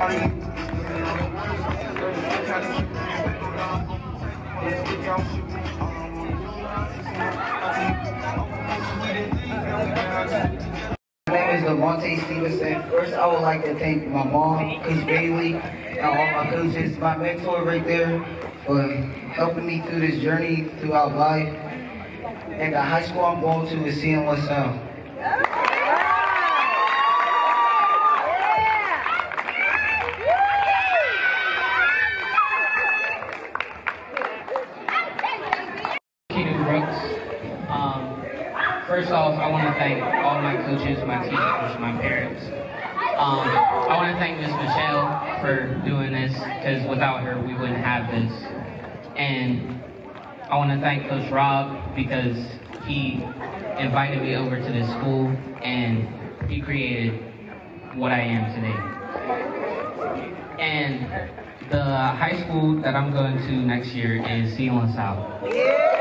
My name is Lamonte Stevenson. First, I would like to thank my mom, Coach Bailey, and all my coaches, my mentor right there, for helping me through this journey throughout life. And the high school I'm going to is Seton LaSalle. Um, first off, I want to thank all my coaches, my teachers, my parents. Um, I want to thank Miss Michelle for doing this because without her, we wouldn't have this. And I want to thank Coach Rob because he invited me over to this school and he created what I am today. And the high school that I'm going to next year is Sealand South.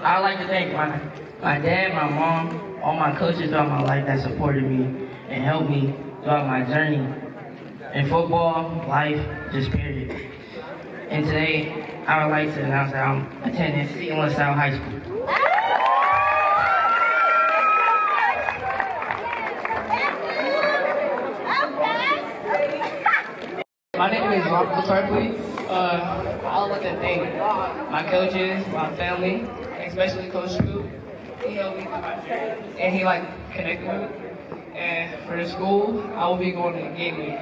I'd like to thank my, my dad, my mom, all my coaches throughout my life that supported me and helped me throughout my journey in football, life, just period. And today, I would like to announce that I'm attending Seton LaSalle High School. My name is Robert Tarpley. Uh, I would like to thank my coaches, my family, especially Coach Scoop. He helped me and he like connected with me. And for the school, I will be going to Gateway.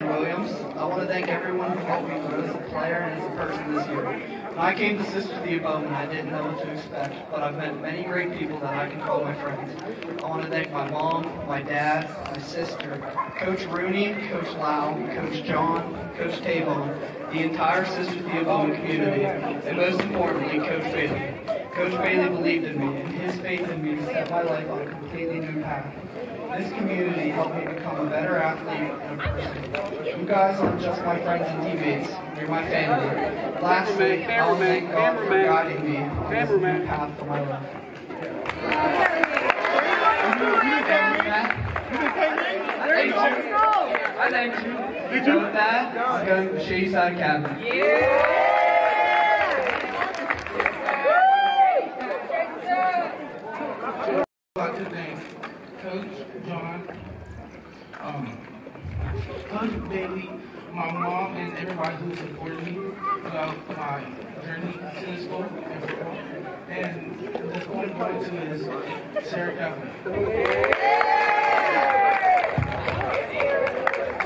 Williams. I want to thank everyone for helping me grow as a player and as a person this year. When I came to Sister Thea Bowman, I didn't know what to expect, but I've met many great people that I can call my friends. I want to thank my mom, my dad, my sister, Coach Rooney, Coach Lau, Coach John, Coach Tavon, the entire Sister Thea Bowman community, and most importantly, Coach Bailey. Coach Bailey believed in me, and his faith in me set my life on a completely new path. This community helped me become a better athlete and a person. You guys aren't just my friends and teammates, you're my family. Lastly, I'll thank God for guiding me on this new path for my life. I thank you. So with that, I'm going to Shadyside Academy. I'd like to thank Coach John, um, Coach Bailey, my mom, and everybody who supported me throughout my journey to the school and football. And the school I'm going to is Serra Catholic.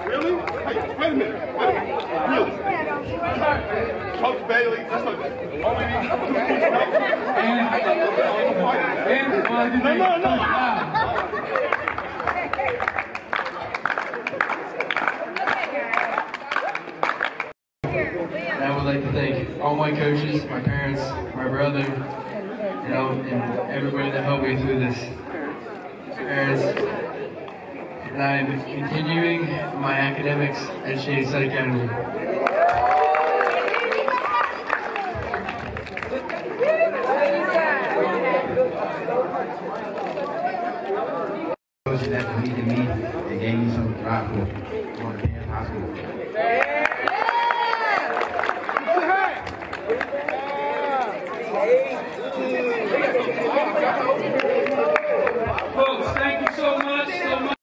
Really? Hey, wait a minute. Wait a minute. Really? Coach Bailey, that's not only need two people. No, no, no. Like to thank all my coaches, my parents, my brother, you know, and everybody that helped me through this. Parents, and I'm continuing my academics at Shadyside Academy. Coaches that in me, they gave me some drive for going to High School.